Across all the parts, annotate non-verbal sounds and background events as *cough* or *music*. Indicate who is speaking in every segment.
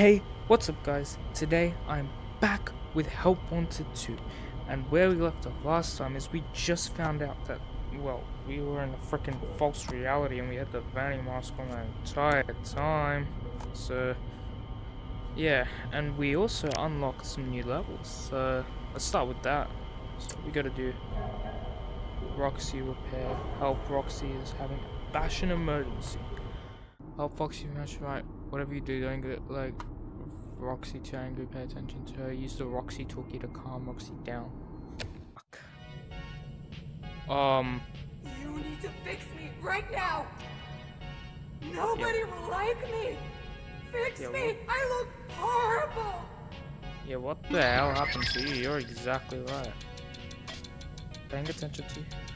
Speaker 1: Hey, what's up guys? Today I'm back with Help Wanted 2 and where we left off last time is we just found out that, well, we were in a freaking false reality and we had the vanity mask on the entire time. So, yeah, and we also unlocked some new levels, so let's start with that. So we gotta do Roxy repair, help Roxy is having a fashion emergency. Help Foxy Match right. Whatever you do, don't get like Roxy too angry. Pay attention to her. Use the Roxy toolkit to calm Roxy down. Fuck. Um.
Speaker 2: You need to fix me right now. Nobody will like me. Fix
Speaker 1: Yeah,
Speaker 2: me. I look horrible.
Speaker 1: Yeah, what the hell happened to you? You're exactly right. Paying attention to you.
Speaker 2: You,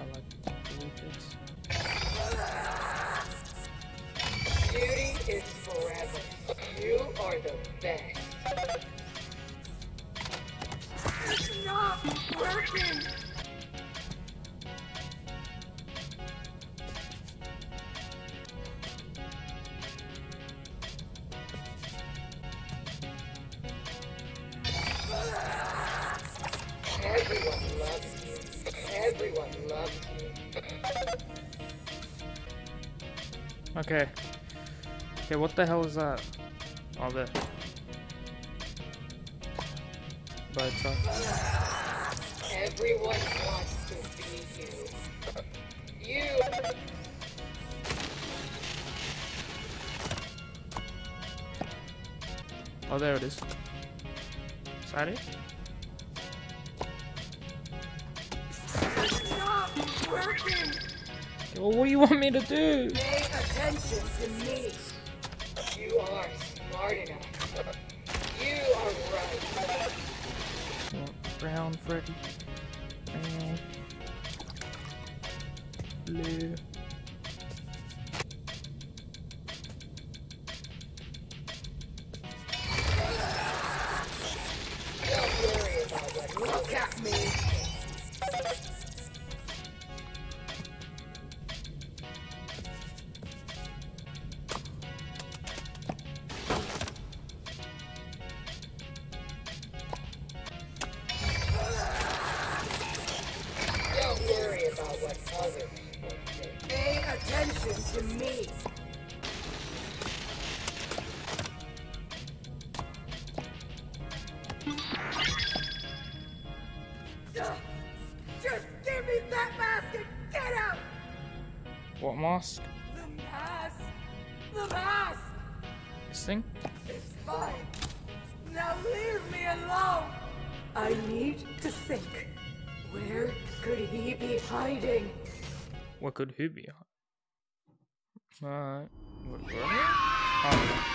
Speaker 1: I like refix.
Speaker 2: Beauty is forever. You are the best. It's not working.
Speaker 1: The hell is that? Oh, there. But
Speaker 2: Everyone wants to be you. You.
Speaker 1: Oh, there it is. Is that it?
Speaker 2: It's not working.
Speaker 1: Well, what do you want me to do?
Speaker 2: Pay attention to me. Mask? The mask! The mask!
Speaker 1: This thing?
Speaker 2: It's fine. Now leave me alone! I need to think. Where could he be hiding?
Speaker 1: What could who be? Alright. Wait, where? Oh.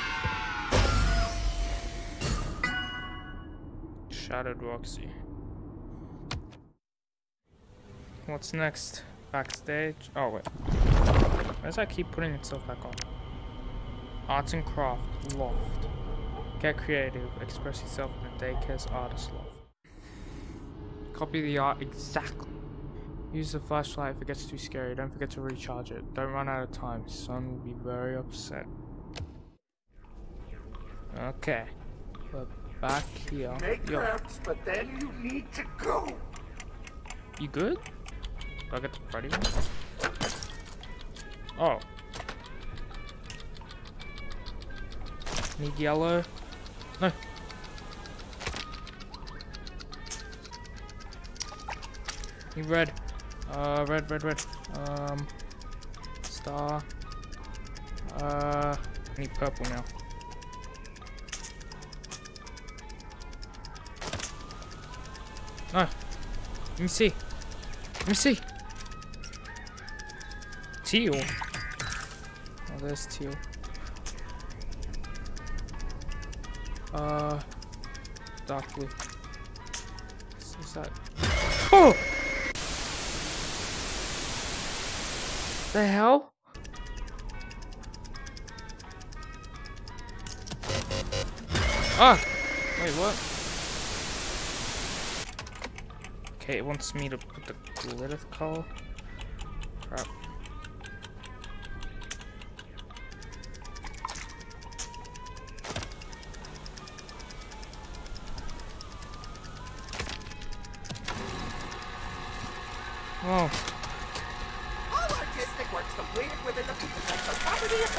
Speaker 1: Shattered Roxy. What's next? Backstage? Oh wait. Why does that keep putting itself back on? Arts and craft loft. Get creative. Express yourself in the daycare's artist loft. Copy the art exactly. Use the flashlight if it gets too scary. Don't forget to recharge it. Don't run out of time. Sun will be very upset. Okay. We're back here.
Speaker 3: Make
Speaker 1: Yo,
Speaker 3: crafts, but then you need to go.
Speaker 1: you good? Do I get the Freddy one? Oh. Need yellow? No. Need red. Uh, red, red, red. Um, star. Uh, I need purple now. No. Let me see. Let me see. Teal. Oh, there's teal. Uh, dark blue. Oh! The hell? Ah! Wait, what? Okay, it wants me to put the glitter color. Oh,
Speaker 3: All artistic works completed within the property of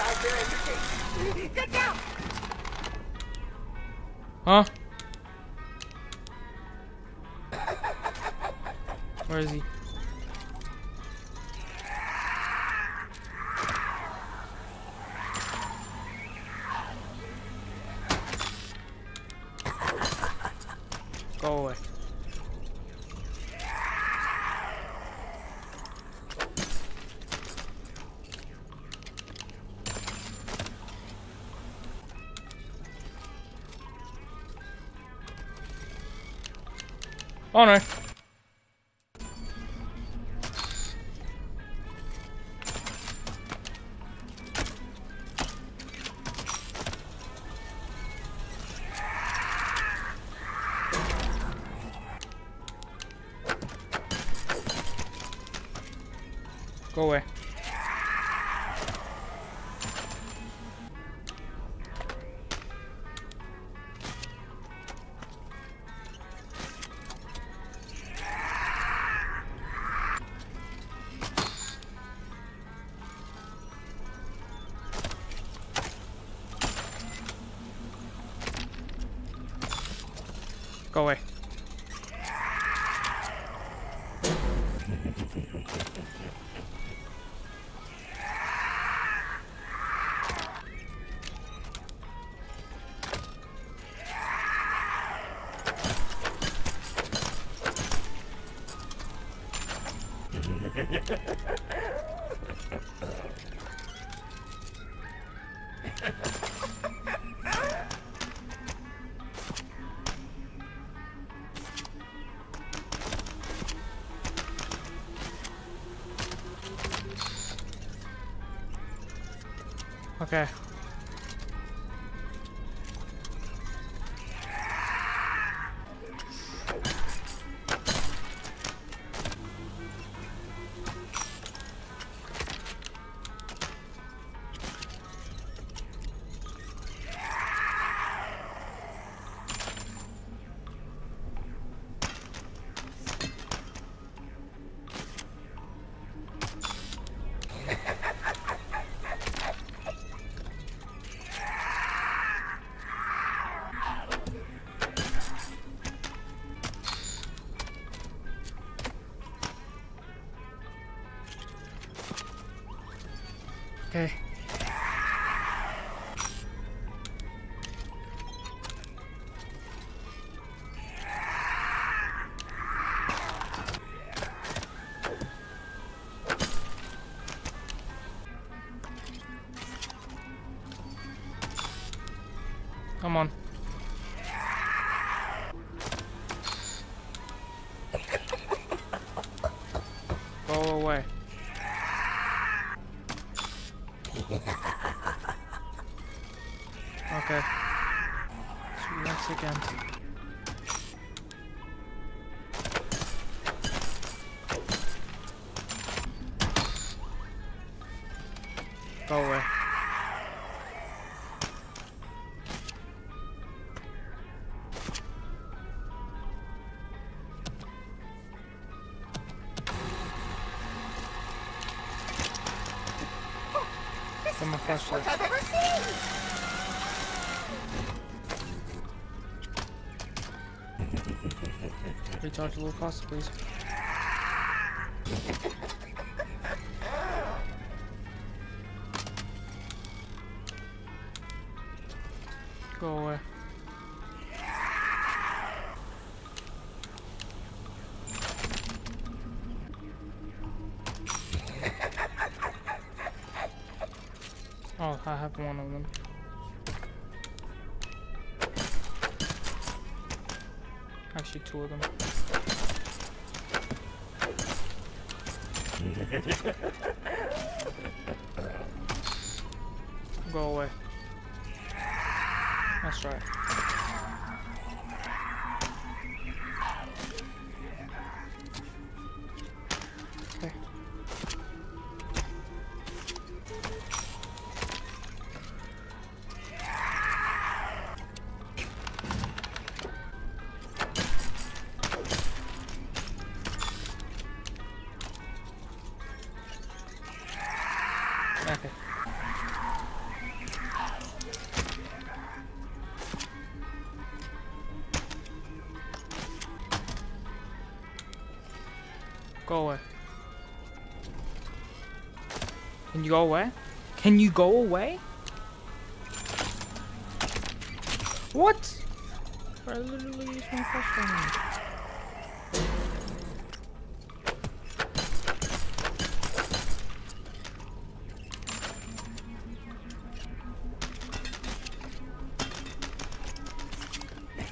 Speaker 3: Entertainment. Get down!
Speaker 1: huh? Where is he? Oh no. Go away. Okay. Get my.
Speaker 3: I've ever seen!
Speaker 1: Recharge a little faster, please. Oh, I have one of them. Actually, two of them. *laughs* Go away. That's right. You go away? Can you go away? What? I literally flashbang.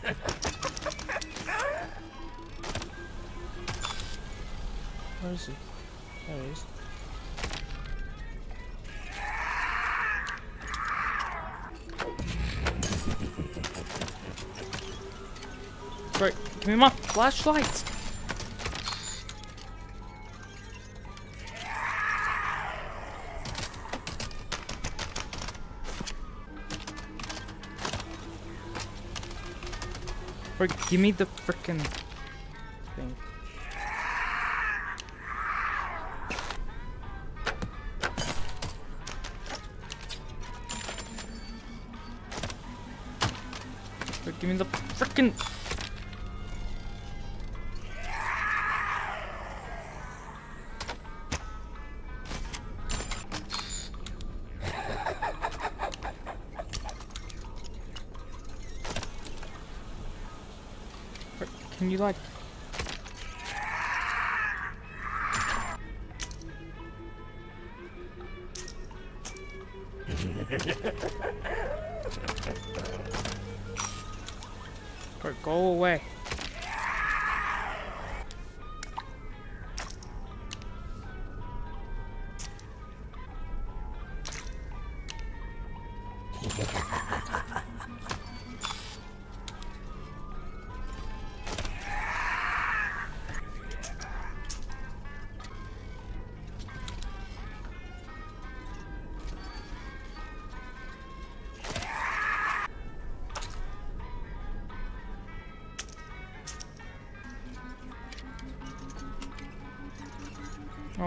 Speaker 1: *laughs* Where is he? There he is. Give me my flashlight! Bro, give me the frickin' thing.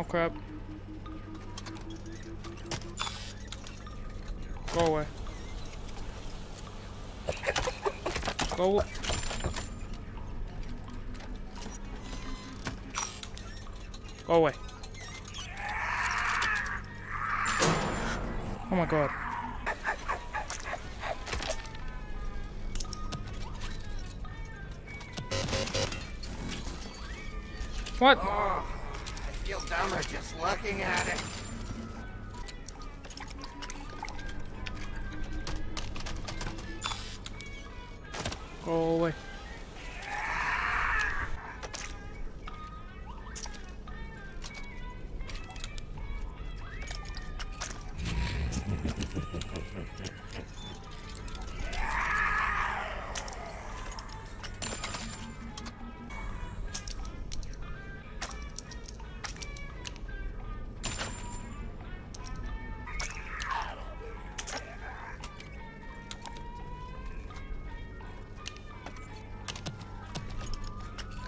Speaker 1: Crap. Go away. Go. Go away. Oh my god. What?
Speaker 3: Oh, I feel dumber just looking at it.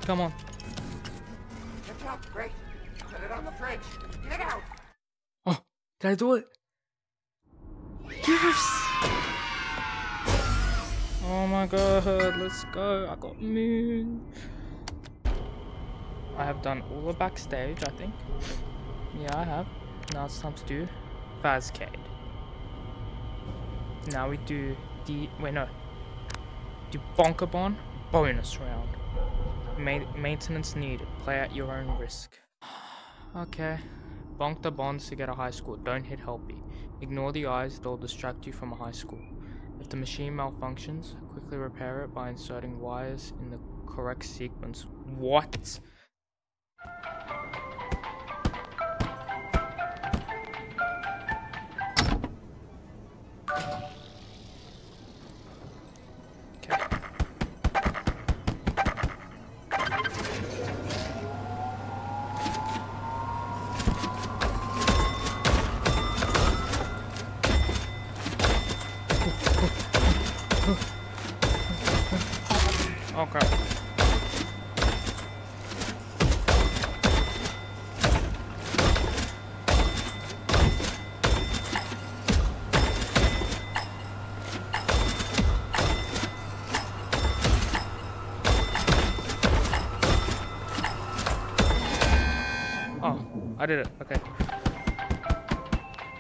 Speaker 1: Come on.
Speaker 3: Good job, great. Put it on the fridge. Get out.
Speaker 1: Oh, did I do it? Yes! Oh my god, let's go. I got moon. I have done all the backstage, I think. Yeah, I have. Now it's time to do Fazcade. Now we do the wait no. Do Bonkabon bonus round. Ma maintenance needed. Play at your own risk. *sighs* okay. Bonk the Bons to get a high score. Don't hit Helpy. Ignore the eyes, they'll distract you from a high score. If the machine malfunctions, quickly repair it by inserting wires in the correct sequence. What? Okay. Oh, I did it. Okay.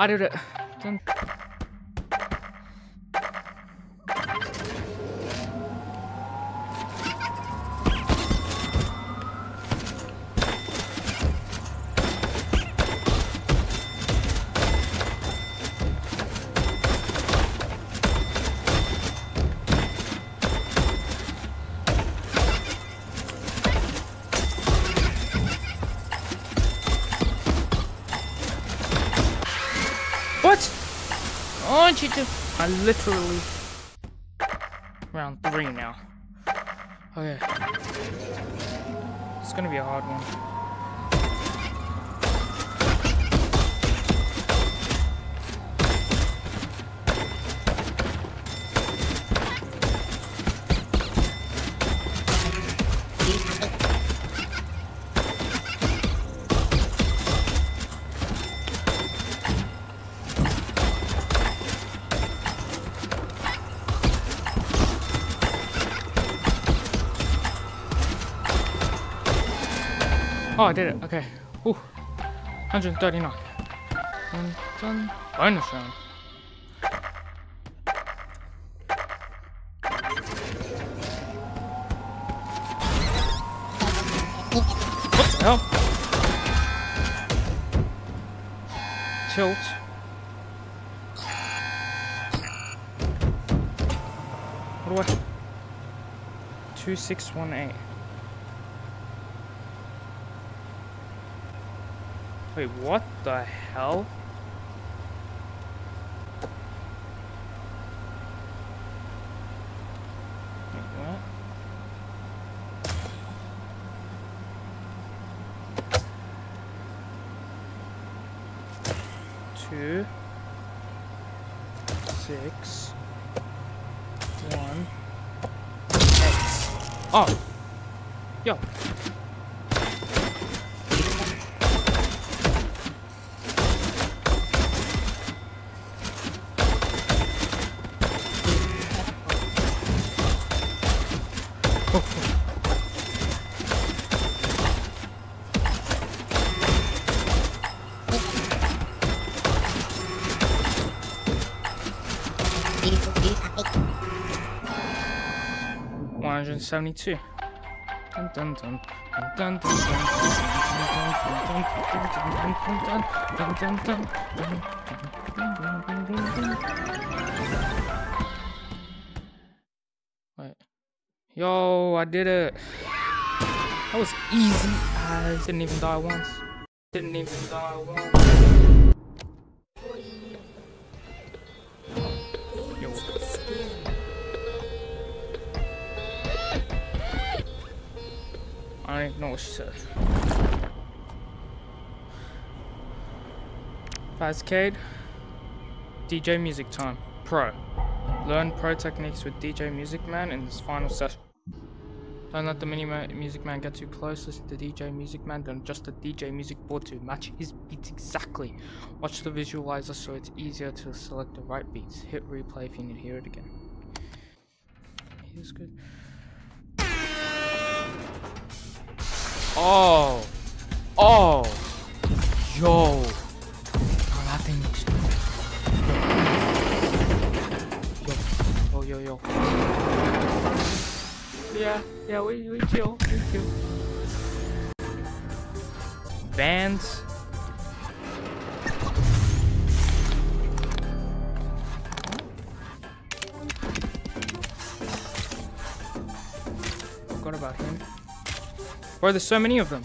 Speaker 1: I don't know. You. I literally. Oh, I did it. Okay. Whew. 139. Dun, dun. Bonus round. What the hell? Tilt. What do I? Two six one eight. Wait, what the hell? 72. Wait. Yo, I did it. That was easy. I didn't even die once. Didn't even die once. I know what she said. Fast DJ Music Time Pro. Learn pro techniques with DJ Music Man in this final session. Don't let the Mini Music Man get too close. Listen to DJ Music Man. Then adjust the DJ Music board to match his beats exactly. Watch the visualizer so it's easier to select the right beats. Hit replay if you need to hear it again. Here's good. Oh. Oh. Yo. Oh, that thing looks Yo, yo, yo. Yeah, yeah, we, we chill, we chill. Bands. Bro, there so many of them.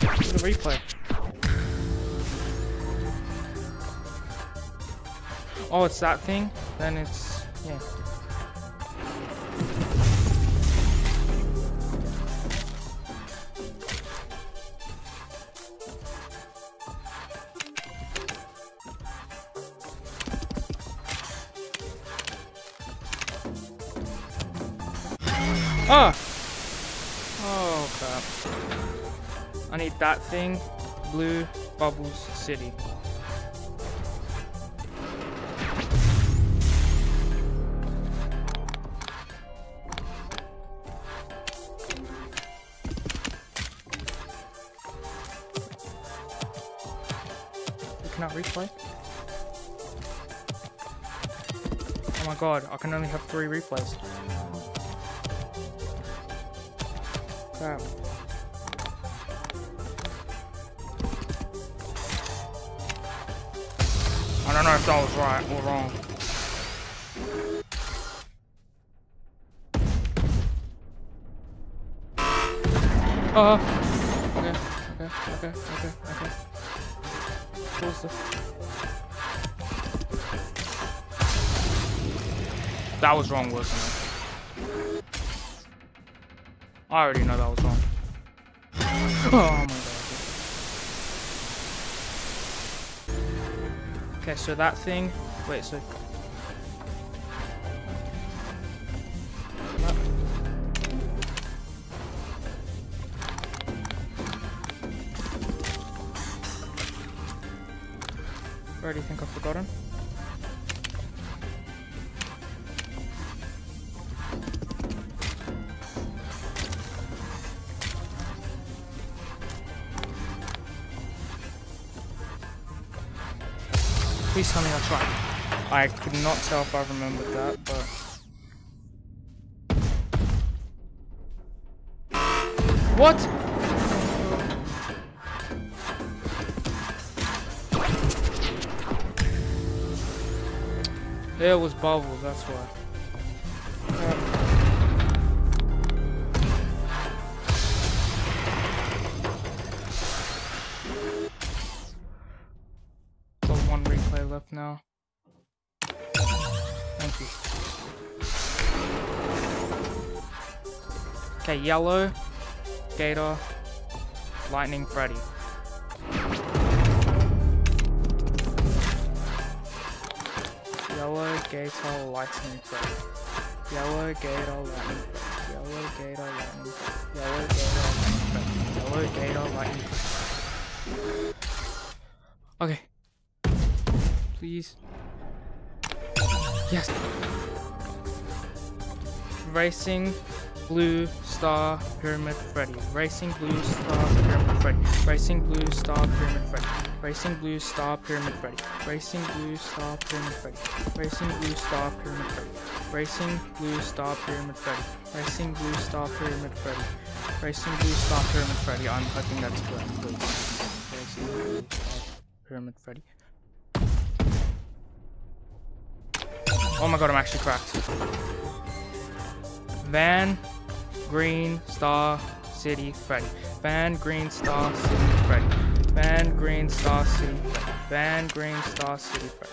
Speaker 1: Look at the replay. Oh, it's that thing? Then it's... yeah. Ah! That thing. Blue Bubbles City. You cannot replay? Oh my god, I can only have three replays. That was wrong. Uh, okay, okay, okay, okay, okay. Close the... That was wrong, wasn't it? I already know that was wrong. Okay, so that thing. Wait, so. You think I've forgotten? I could not tell if I remembered that, but. What? There was bubbles, that's why. Yellow, Gator, Lightning Freddy. Yellow, Gator, Lightning Freddy. Yellow, Gator, Lightning Freddy. Yellow, Gator, Lightning Freddy. Yellow, Gator, Lightning Freddy. Yellow, Gator, Lightning Freddy. Okay. Please. Yes. Racing Blue Star Pyramid Freddy. Racing Blue Star Pyramid Freddy. Racing Blue Star Pyramid Freddy. Racing Blue Star Pyramid Freddy. Racing Blue Star Pyramid Freddy. Racing Blue Star Pyramid Freddy. Racing Blue Star Pyramid Freddy. Racing Blue Star Pyramid Freddy. Racing Blue Star Pyramid Freddy. I'm hoping that's correct, please. Racing Blue Star Pyramid Freddy. Oh my god, I'm actually cracked. Van Green Star City Freddy. Ban Green Star City Freddy. Ban Green Star City Freddy. Ban Green Star City Freddy.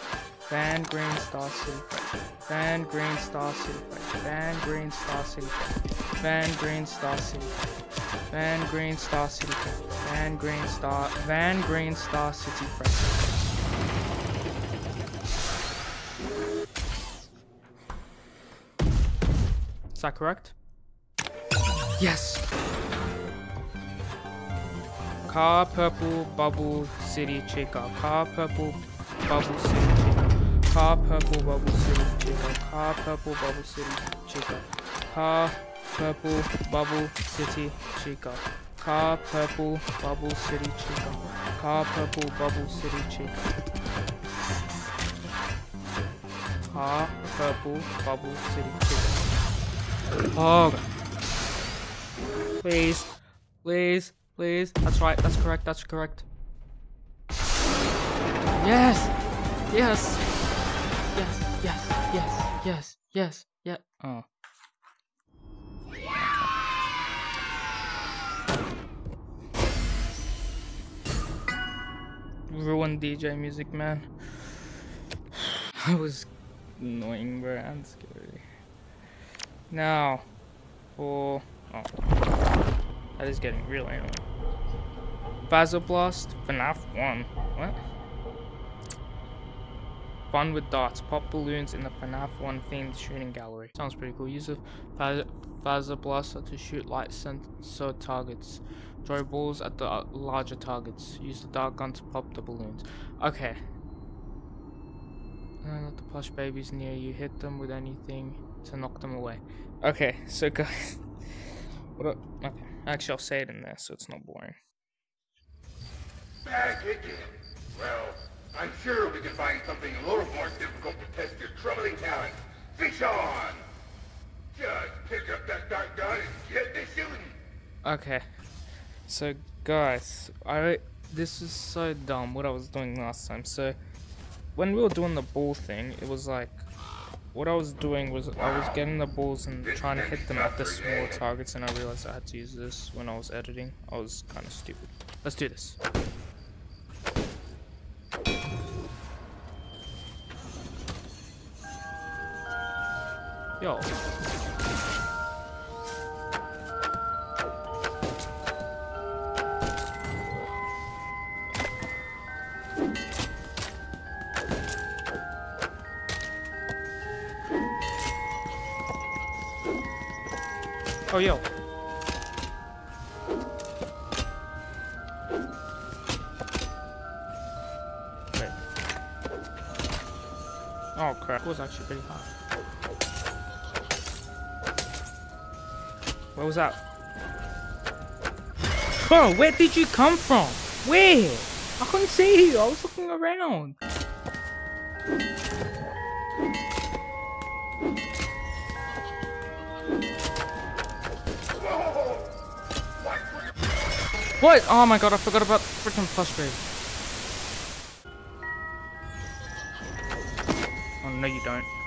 Speaker 1: Ban Green Star City Freddy. Ban Green Star City Freddy. Ban Green Star City Freddy. Van Green Star City. Van Green Star City. Van Green Star. Van Green Star City. Friend. Is that correct? Yes! Car Purple Bubble City Chica. Car Purple Bubble City Chica. Car Purple Bubble City Chica. Car Purple Bubble City Chica. Car Purple Bubble City Chica. Car Purple Bubble City Chica. Car Purple Bubble City Chica. Car Purple Bubble City Chica. Oh, God. Please. Please. Please. That's right. That's correct. That's correct. Yes. Yes. Yes. Yes. Yes. Yes. Yes. Yeah. Oh. Ruined DJ music, man. *sighs* I was annoying, bro, and scary. Now, for oh, that is getting real annoying. Fazer Blast, FNAF 1. What? Fun with darts. Pop balloons in the FNAF 1 themed shooting gallery. Sounds pretty cool. Use a Fazer Blaster to shoot light sensor targets. Throw balls at the uh, larger targets. Use the dart gun to pop the balloons. Okay. And let the plush babies near you. Hit them with anything to knock them away. Okay, so guys. *laughs* what up? Okay. Actually, I'll say it in there so it's not boring.
Speaker 4: Back again. Well, I'm sure we can find something a little more difficult to test your troubling talent. Fish on! Just pick up that dart gun and get the shooting!
Speaker 1: Okay. So, guys, I this is so dumb what I was doing last time. So, when we were doing the ball thing, it was like what I was doing was I was getting the balls and trying to hit them at the small targets, and I realized I had to use this when I was editing. I was kind of stupid. Let's do this. Yo. Oh, yo. Wait. Oh crap, it was actually pretty hard. Where was that? Bro, where did you come from? Where? I couldn't see you, I was looking around.
Speaker 4: What?
Speaker 1: Oh my god, I forgot about freaking baby. Oh no you don't.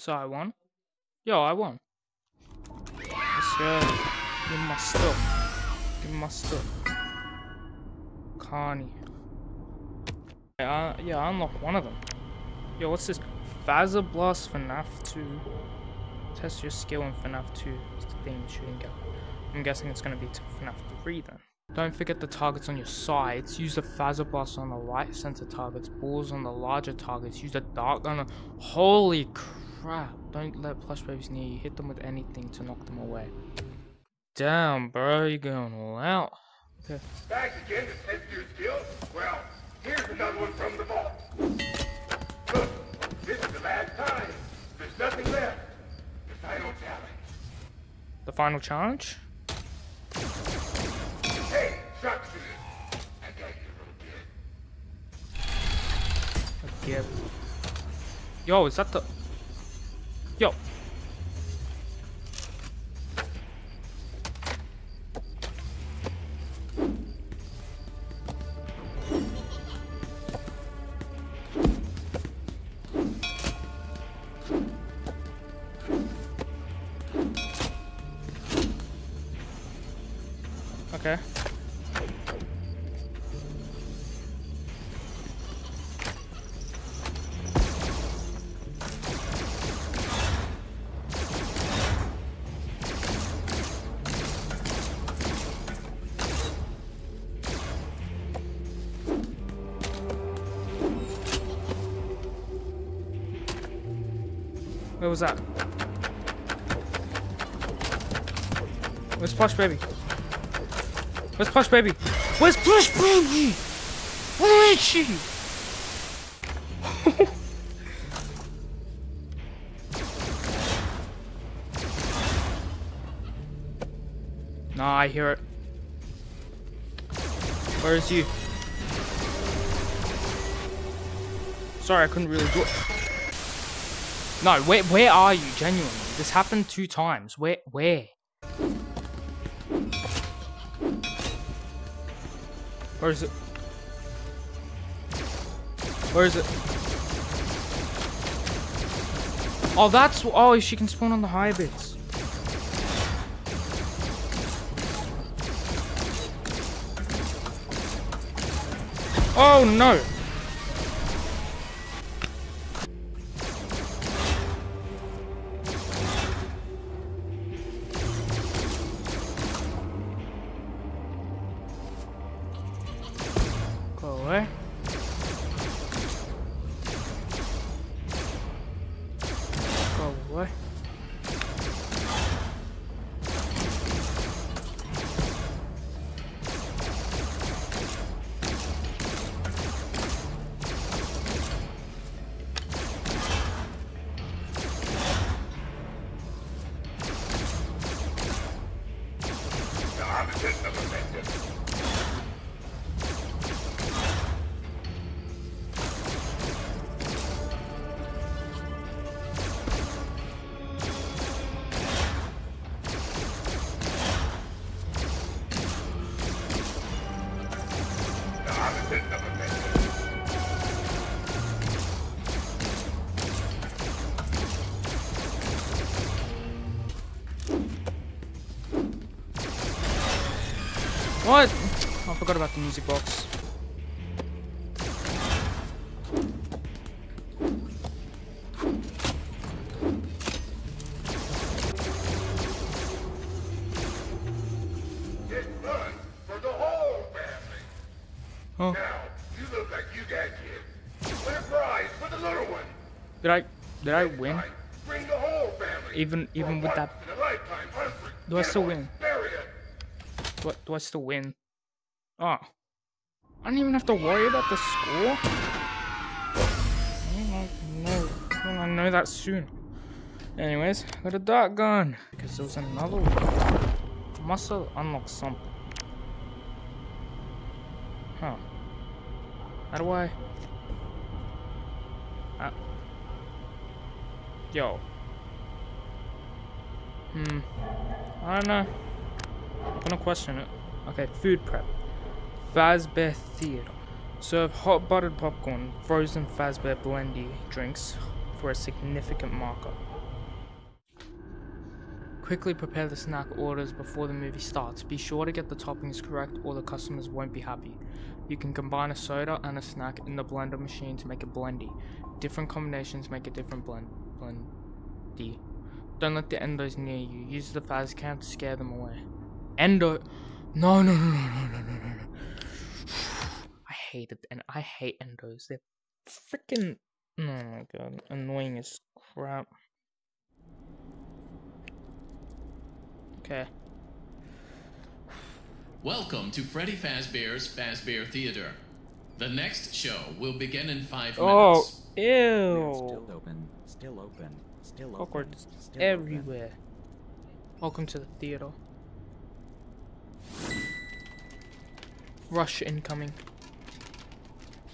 Speaker 1: So I won? Yo, I won. Let's go. Give me my stuff. Give me my stuff. Carney. Yeah, I, yeah, I unlocked one of them. Yo, what's this? Fazer Blast FNAF 2. Test your skill in FNAF 2. It's the theme shooting game. I'm guessing it's gonna be to FNAF 3 then. Don't forget the targets on your sides. Use the Fazer Blast on the right center targets. Balls on the larger targets. Use the Dart Gun. Holy crap. Don't let plush babies near you. Hit them with anything to knock them away. Damn, bro. You're going all out. Okay.
Speaker 4: Back again to test your skills? Well, here's another one from the vault. Look, this is the last time. There's nothing left. The final challenge.
Speaker 1: The final challenge?
Speaker 4: Hey, sharpshooter. I got you, little kid.
Speaker 1: A. Yo, is that the... Yo. Okay. Was that? Where's Plush Baby? Where's Plush Baby? Where's Plush Baby? Where is she? *laughs* nah, I hear it. Where is you? Sorry, I couldn't really do it. No, where where are you? Genuinely, this happened two times. Where where? Where is it? Where is it? Oh, that's oh she can spawn on the high bits. Oh no! Forgot about the music box.
Speaker 4: It's fun for the whole family.
Speaker 1: Oh,
Speaker 4: Now, you look like you got kids. Win a prize for the little one.
Speaker 1: did I did I win?
Speaker 4: Bring the whole family.
Speaker 1: Even
Speaker 4: For
Speaker 1: even with that,
Speaker 4: in a.
Speaker 1: Do I still win?
Speaker 4: Bury it.
Speaker 1: do I, do I still win? Oh, I don't even have to worry about the score. I know, I know that soon. Anyways, got a dart gun because there was another one. Must have unlocked something. Huh? How do I? Uh, yo. Hmm. I don't know. I'm gonna question it. Okay, food prep. Fazbear Theatre. Serve hot buttered popcorn, frozen Fazbear Blendy drinks for a significant markup. Quickly prepare the snack orders before the movie starts. Be sure to get the toppings correct or the customers won't be happy. You can combine a soda and a snack in the blender machine to make a blendy. Different combinations make a different blend blendy. Don't let the endos near you. Use the Fazcam to scare them away. Endo No no no no no no no no I hated and I hate endos. They're freaking oh my god, annoying as crap. Okay.
Speaker 5: Welcome to Freddy Fazbear's Fazbear Theater. The next show will begin in five
Speaker 1: oh,
Speaker 5: minutes.
Speaker 1: Oh, ew!
Speaker 6: Still open. Still open. Still open. Still
Speaker 1: everywhere. Open. Welcome to the theater. Rush incoming.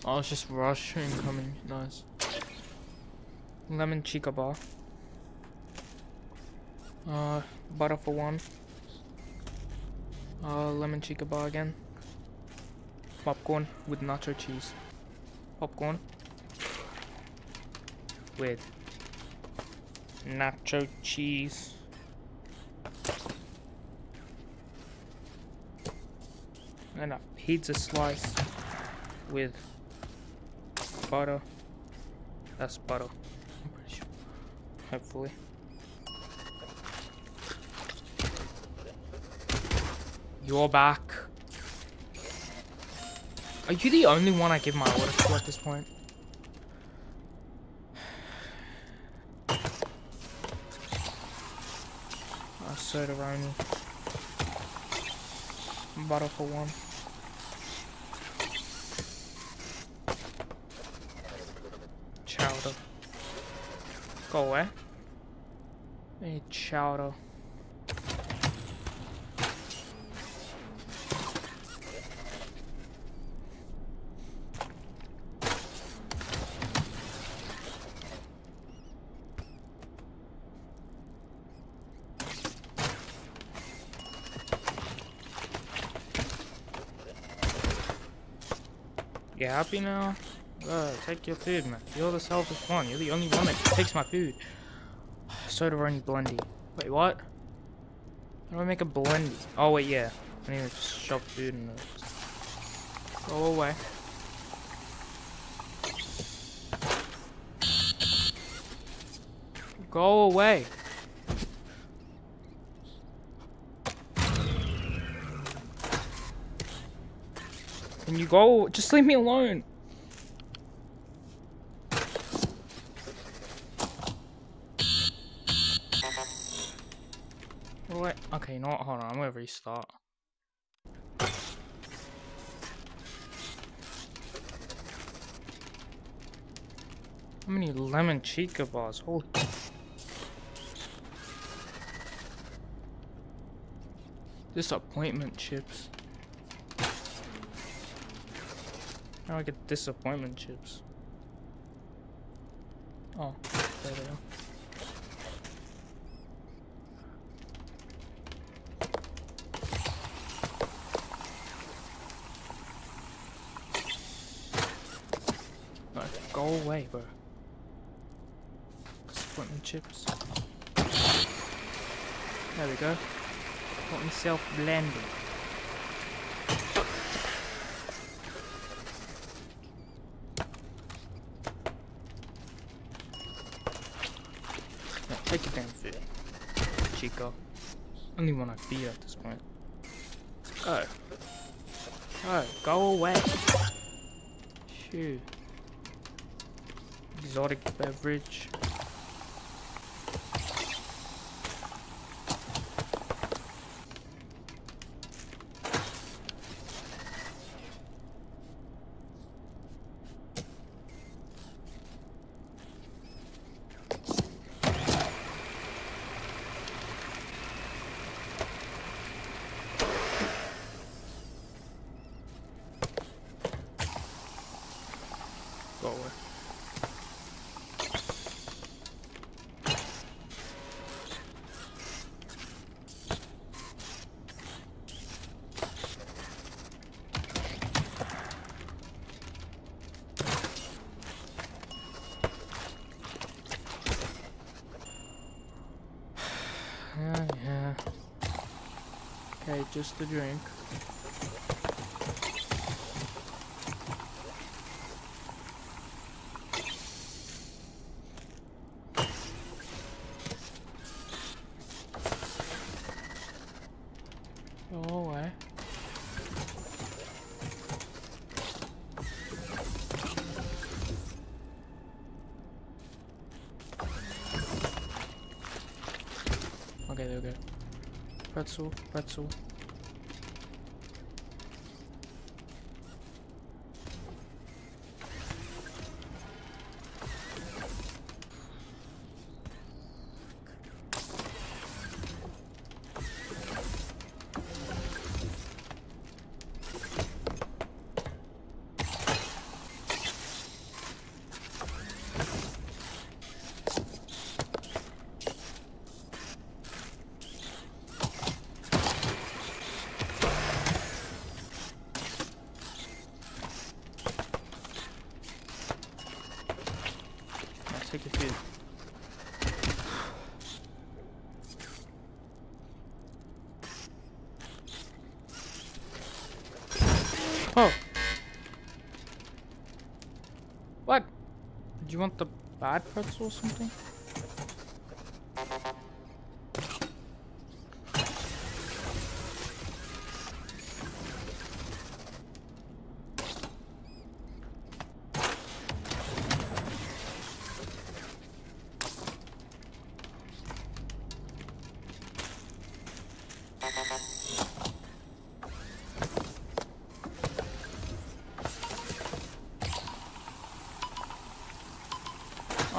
Speaker 1: Oh, it's just rush incoming. Nice. Lemon chica bar. Uh, butter for one. Uh, lemon chica bar again. Popcorn with nacho cheese. Popcorn. With nacho cheese. And a pizza slice with butter. That's butter. I'm pretty sure. Hopefully. You're back. Are you the only one I give my orders to at this point? *sighs* Uh, soda only. Butter for one. Go away. Need chowder. You happy now? Take your food, man. You're the selfish one. You're the only one that takes my food. *sighs* Soda only blendy. Wait, what? How do I make a blendy? Oh, wait, yeah. I need to shove food in it. Go away. Go away. Can you go? Just leave me alone. Restart. How many lemon chica bars? Holy. *laughs* Disappointment chips. Do I get disappointment chips? Oh, there they are. No, go away, bro. There we go. Got myself blended. Yeah, take your damn food. Chico. Only one I feed at this point. Go. Go. Go away. Shoot. Exotic beverage. Go away. Yeah, yeah. Okay, just a drink. Oh, okay, there we go. pretzel, pretzel. Take a few. Oh. What? Did you want the bad pretzel or something?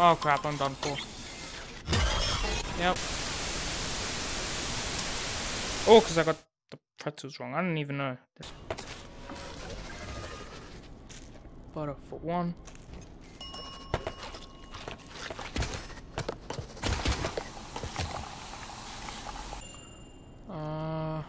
Speaker 1: Oh crap, I'm done for. Yep. Oh, because I got the pretzels wrong. I didn't even know. Butter for one. Uh.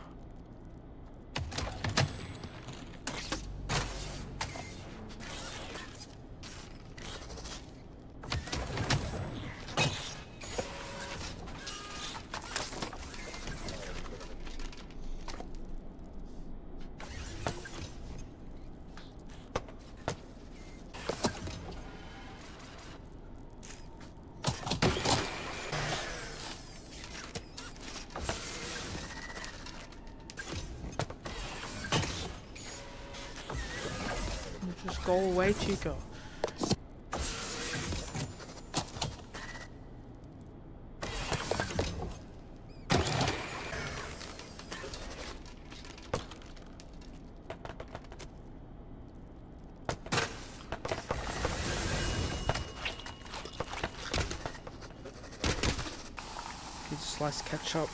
Speaker 1: Just go away, Chico. Good sliced ketchup.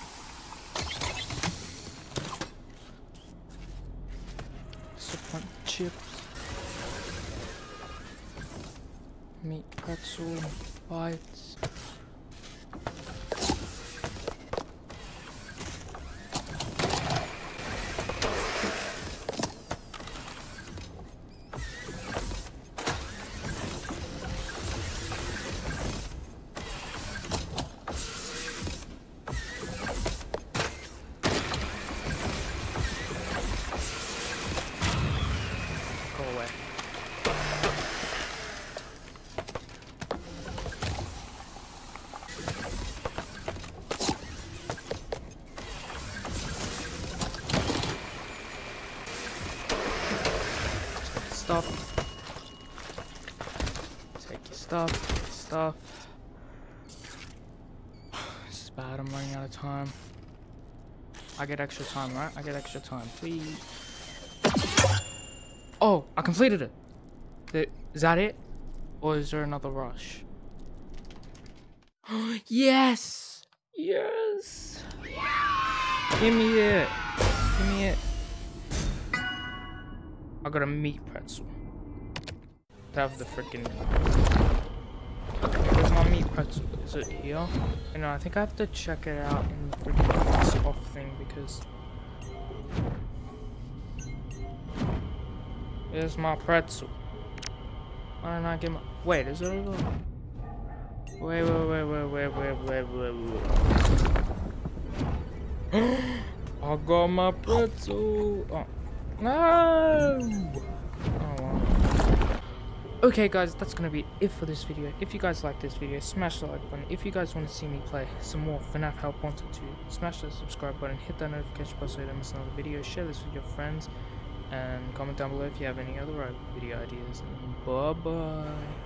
Speaker 1: Stuff. Take your stuff. Take your stuff. This is bad. I'm running out of time. I get extra time, right? I get extra time. Please. Oh, I completed it. Is that it? Or is there another rush? *gasps* yes! Yes! Give me it! Give me it. I got a meat pretzel. Have the freaking. Where's my meat pretzel? Is it here? Oh, you know, I think I have to check it out in the freaking off thing because. Here's my pretzel. Why don't I get my. Wait, is it over? Wait, wait, wait, wait, wait, wait, wait, wait, wait. *gasps* I got my pretzel. Oh. No! Oh. Okay guys, that's gonna be it for this video. If you guys like this video, smash the like button. If you guys want to see me play some more FNAF Help Wanted 2, smash the subscribe button, hit that notification bell so you don't miss another video, share this with your friends, and comment down below if you have any other uh, video ideas. Bye bye.